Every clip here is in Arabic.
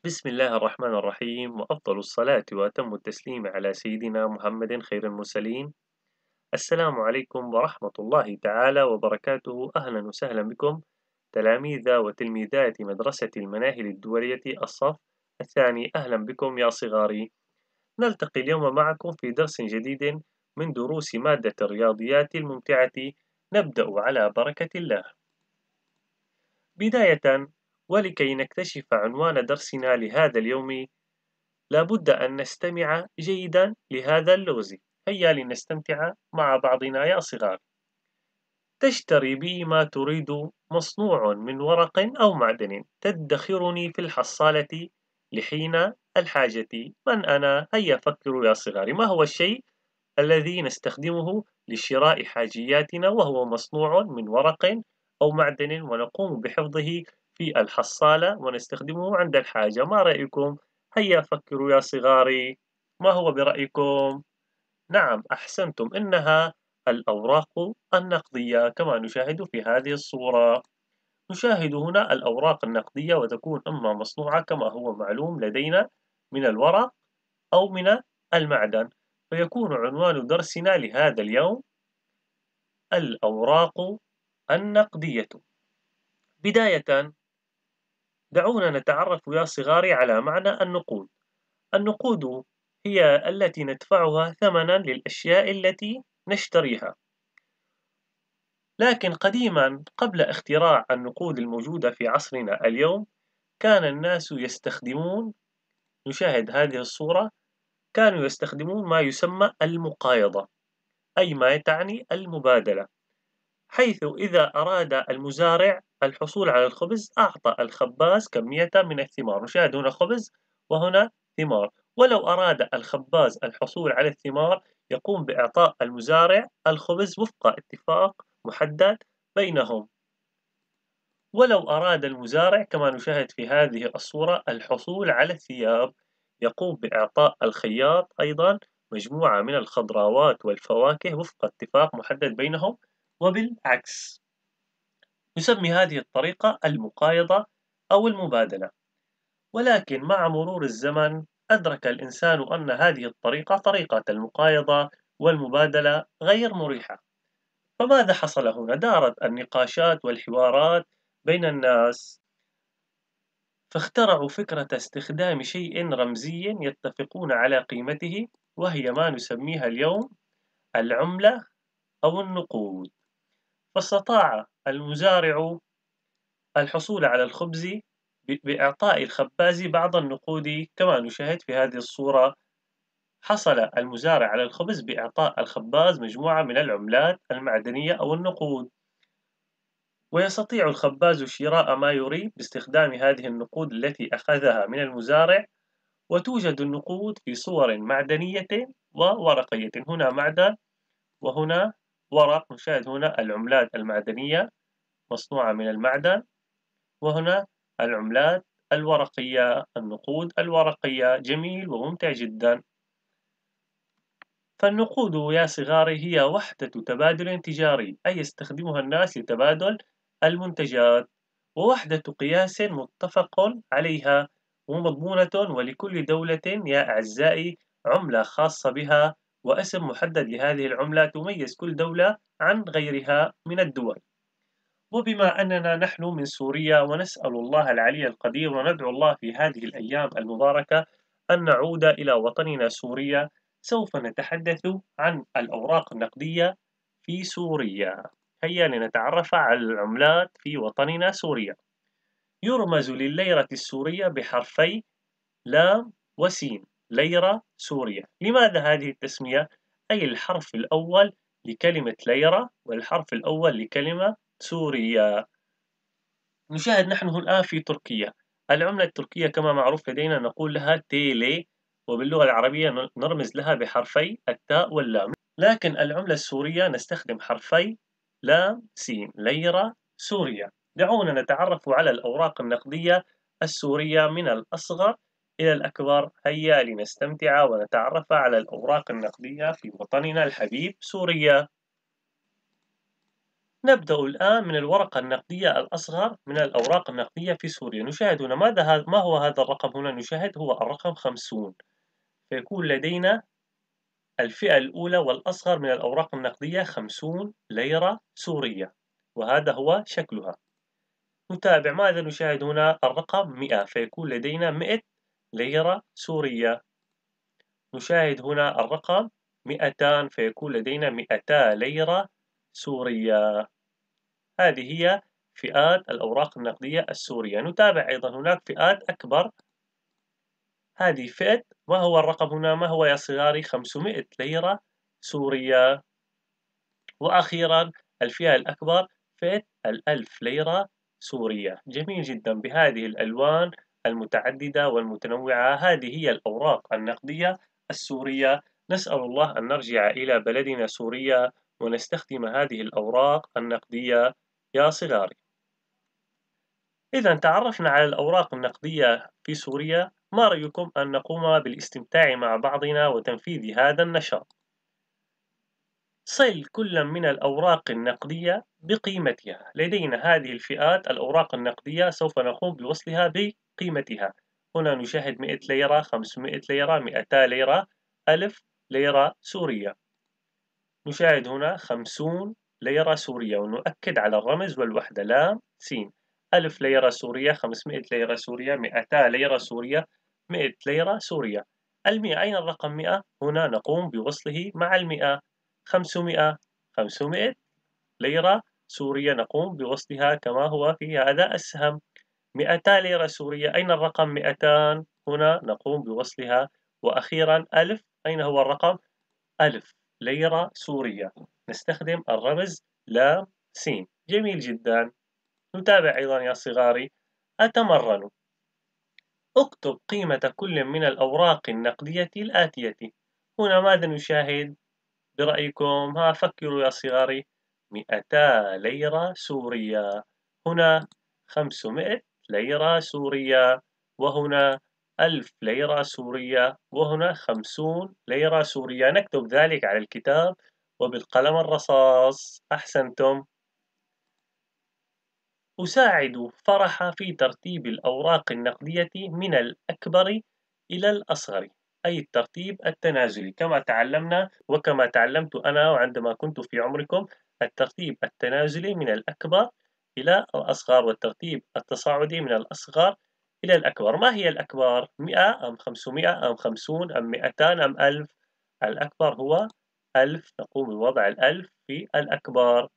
بسم الله الرحمن الرحيم. وأفضل الصلاة وأتم التسليم على سيدنا محمد خير المرسلين. السلام عليكم ورحمة الله تعالى وبركاته. أهلا وسهلا بكم. تلاميذ وتلميذات مدرسة المناهل الدولية الصف. الثاني أهلا بكم يا صغاري. نلتقي اليوم معكم في درس جديد من دروس مادة الرياضيات الممتعة. نبدأ على بركة الله. بداية ولكي نكتشف عنوان درسنا لهذا اليوم لابد أن نستمع جيدا لهذا اللغز. هيا لنستمتع مع بعضنا يا صغار. تشتري بي ما تريد مصنوع من ورق أو معدن. تدخرني في الحصالة لحين الحاجة. من أنا؟ هيا فكروا يا صغار. ما هو الشيء الذي نستخدمه لشراء حاجياتنا وهو مصنوع من ورق أو معدن؟ ونقوم بحفظه في الحصالة ونستخدمه عند الحاجة. ما رأيكم؟ هيا فكروا يا صغاري. ما هو برأيكم؟ نعم أحسنتم. إنها الأوراق النقدية كما نشاهد في هذه الصورة. نشاهد هنا الأوراق النقدية وتكون إما مصنوعة كما هو معلوم لدينا من الورق أو من المعدن. فيكون عنوان درسنا لهذا اليوم الأوراق النقدية. بداية. دعونا نتعرف يا صغاري على معنى النقود. النقود هي التي ندفعها ثمنا للأشياء التي نشتريها. لكن قديما قبل اختراع النقود الموجودة في عصرنا اليوم كان الناس يستخدمون نشاهد هذه الصورة كانوا يستخدمون ما يسمى المقايضة أي ما تعني المبادلة. حيث إذا أراد المزارع الحصول على الخبز أعطى الخباز كمية من الثمار نشاهد هنا خبز وهنا ثمار. ولو أراد الخباز الحصول على الثمار يقوم بإعطاء المزارع الخبز وفق اتفاق محدد بينهم. ولو أراد المزارع كما نشاهد في هذه الصورة الحصول على الثياب يقوم بإعطاء الخياط أيضا مجموعة من الخضروات والفواكه وفق اتفاق محدد بينهم. وبالعكس نسمي هذه الطريقة المقايضة أو المبادلة. ولكن مع مرور الزمن أدرك الإنسان أن هذه الطريقة طريقة المقايضة والمبادلة غير مريحة. فماذا حصل هنا؟ دارت النقاشات والحوارات بين الناس. فاخترعوا فكرة استخدام شيء رمزي يتفقون على قيمته وهي ما نسميها اليوم العملة أو النقود. فاستطاع المزارع الحصول على الخبز بإعطاء الخباز بعض النقود كما نشاهد في هذه الصورة. حصل المزارع على الخبز بإعطاء الخباز مجموعة من العملات المعدنية أو النقود. ويستطيع الخباز شراء ما يريد باستخدام هذه النقود التي أخذها من المزارع. وتوجد النقود في صور معدنية وورقية. هنا معدن وهنا ورق نشاهد هنا العملات المعدنية مصنوعة من المعدن وهنا العملات الورقية النقود الورقية. جميل وممتع جدا. فالنقود يا صغاري هي وحدة تبادل تجاري أي يستخدمها الناس لتبادل المنتجات ووحدة قياس متفق عليها ومضمونة ولكل دولة يا أعزائي عملة خاصة بها. واسم محدد لهذه العملة تميز كل دولة عن غيرها من الدول. وبما أننا نحن من سوريا ونسأل الله العلي القدير وندعو الله في هذه الأيام المباركة أن نعود إلى وطننا سوريا. سوف نتحدث عن الأوراق النقدية في سوريا. هيا لنتعرف على العملات في وطننا سوريا. يرمز لليرة السورية بحرفي لام وسين. ليرة سوريا لماذا هذه التسمية؟ أي الحرف الأول لكلمة ليرة والحرف الأول لكلمة سوريا نشاهد نحن الآن في تركيا. العملة التركية كما معروف لدينا نقول لها تيلي وباللغة العربية نرمز لها بحرفي التاء واللام. لكن العملة السورية نستخدم حرفي لام سين ليرة سوريا دعونا نتعرف على الأوراق النقدية السورية من الأصغر إلى الأكبر هيا لنستمتع ونتعرف على الأوراق النقدية في وطننا الحبيب سوريا. نبدأ الآن من الورقة النقدية الأصغر من الأوراق النقدية في سوريا. نشاهد هنا ماذا هذا ما هو هذا الرقم هنا؟ نشاهد هو الرقم خمسون. فيكون لدينا الفئة الأولى والأصغر من الأوراق النقدية خمسون ليرة سورية وهذا هو شكلها. نتابع ماذا نشاهد هنا؟ الرقم 100 فيكون لدينا 100 ليرة سورية. نشاهد هنا الرقم 200 فيكون لدينا 200 ليرة سورية. هذه هي فئات الأوراق النقدية السورية. نتابع أيضا هناك فئات أكبر. هذه فئة ما هو الرقم هنا؟ ما هو يا صغاري؟ 500 ليرة سورية. وأخيرا الفئة الأكبر فئة الألف ليرة سوريا جميل جدا. بهذه الألوان المتعددة والمتنوعة. هذه هي الأوراق النقدية السورية. نسأل الله أن نرجع إلى بلدنا سوريا ونستخدم هذه الأوراق النقدية. يا صغاري إذا تعرفنا على الأوراق النقدية في سوريا. ما رأيكم أن نقوم بالاستمتاع مع بعضنا وتنفيذ هذا النشاط؟ صل كل من الأوراق النقدية. بقيمتها. لدينا هذه الفئات الأوراق النقدية سوف نقوم بوصلها بقيمتها. هنا نشاهد 100 ليرة 500 ليرة 200 ليرة 1000 ليرة سورية. نشاهد هنا 50 ليرة سورية ونؤكد على الرمز والوحدة. لام سين. 1000 ليرة سورية 500 ليرة سورية 200 ليرة سورية 100 ليرة سورية. المئة أين الرقم 100 هنا نقوم بوصله مع المئة. 500 500 ليرة سورية نقوم بوصلها كما هو في هذا السهم. 200 ليرة سورية. أين الرقم 200 هنا نقوم بوصلها وأخيرا ألف. أين هو الرقم؟ ألف ليرة سورية. نستخدم الرمز لام سين. جميل جدا. نتابع أيضا يا صغاري. أتمرن. اكتب قيمة كل من الأوراق النقدية الآتية. هنا ماذا نشاهد؟ برأيكم. ها فكروا يا صغاري. مئتا ليرة سورية هنا خمسمائة ليرة سورية وهنا ألف ليرة سورية وهنا خمسون ليرة سورية نكتب ذلك على الكتاب وبالقلم الرصاص. أحسنتم. أساعد فرح في ترتيب الأوراق النقدية من الأكبر إلى الأصغر أي الترتيب التنازلي. كما تعلمنا وكما تعلمت أنا وعندما كنت في عمركم الترتيب التنازلي من الأكبر إلى الأصغر والترتيب التصاعدي من الأصغر إلى الأكبر. ما هي الأكبر؟ 100 أم 500 أم 50 أم 200 أم 1000 الأكبر هو 1000 نقوم بوضع الألف في الأكبر.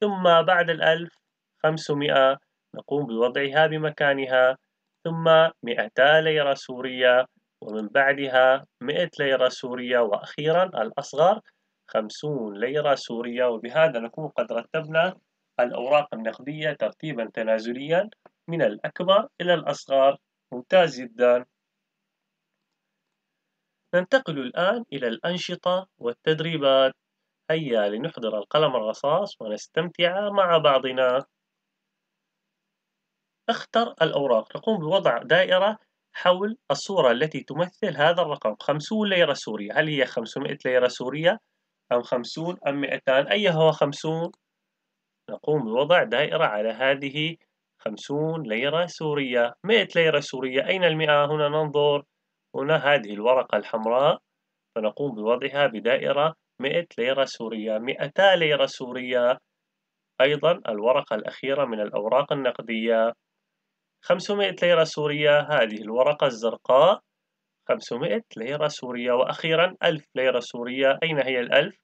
ثم بعد الألف 500 نقوم بوضعها بمكانها. ثم 200 ليرة سورية ومن بعدها 100 ليرة سورية وأخيرا الأصغر 50 ليرة سورية وبهذا نكون قد رتبنا الأوراق النقدية ترتيبا تنازليا من الأكبر إلى الأصغر. ممتاز جدا. ننتقل الآن إلى الأنشطة والتدريبات. هيا لنحضر القلم الرصاص ونستمتع مع بعضنا. اختر الأوراق. نقوم بوضع دائرة حول الصورة التي تمثل هذا الرقم. 50 ليرة سورية. هل هي 500 ليرة سورية؟ أم 50 أم 200 أي هو 50 نقوم بوضع دائرة على هذه 50 ليرة سورية. 100 ليرة سورية. أين المئة؟ هنا ننظر. هنا هذه الورقة الحمراء. فنقوم بوضعها بدائرة 100 ليرة سورية. 200 ليرة سورية. أيضا الورقة الأخيرة من الأوراق النقدية. 500 ليرة سورية. هذه الورقة الزرقاء. 500 ليرة سورية وأخيرا 1000 ليرة سورية أين هي الألف؟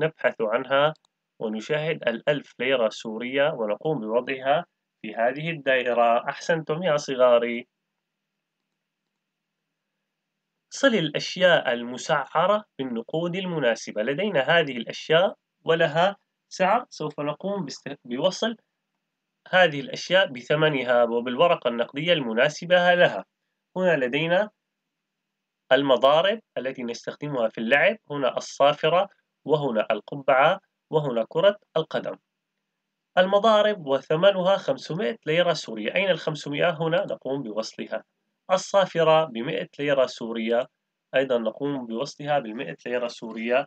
نبحث عنها ونشاهد الألف ليرة سورية ونقوم بوضعها في هذه الدائرة. أحسنتم يا صغاري. صل الأشياء المسعرة بالنقود المناسبة. لدينا هذه الأشياء ولها سعر. سوف نقوم بوصل هذه الأشياء بثمنها وبالورقة النقدية المناسبة لها. هنا لدينا المضارب التي نستخدمها في اللعب هنا الصافرة وهنا القبعة وهنا كرة القدم. المضارب وثمنها 500 ليرة سورية. أين ال 500 هنا نقوم بوصلها. الصافرة ب 100 ليرة سورية. أيضا نقوم بوصلها بال 100 ليرة سورية.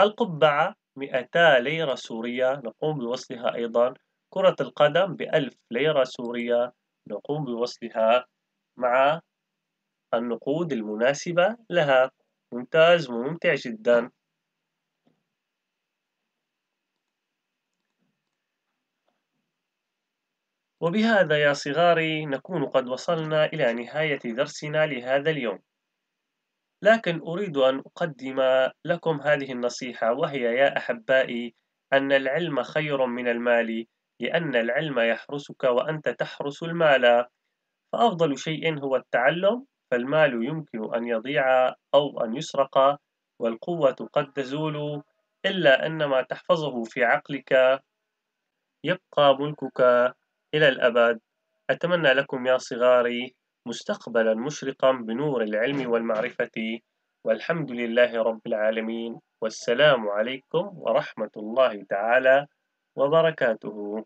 القبعة 200 ليرة سورية. نقوم بوصلها أيضا. كرة القدم بألف ليرة سورية. نقوم بوصلها مع النقود المناسبة لها. ممتاز وممتع جدا. وبهذا يا صغاري نكون قد وصلنا إلى نهاية درسنا لهذا اليوم. لكن أريد أن أقدم لكم هذه النصيحة وهي يا أحبائي أن العلم خير من المال لأن العلم يحرسك وأنت تحرس المال. فأفضل شيء هو التعلم فالمال يمكن أن يضيع أو أن يسرق والقوة قد تزول إلا أن ما تحفظه في عقلك يبقى ملكك إلى الأبد. أتمنى لكم يا صغاري مستقبلا مشرقا بنور العلم والمعرفة والحمد لله رب العالمين. والسلام عليكم ورحمة الله تعالى وبركاته.